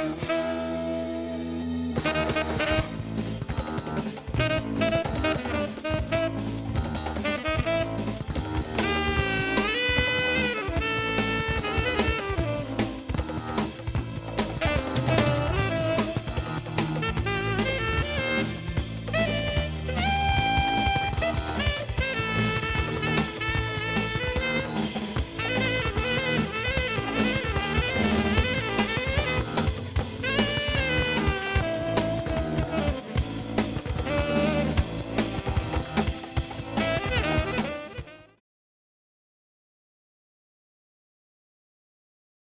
Bye.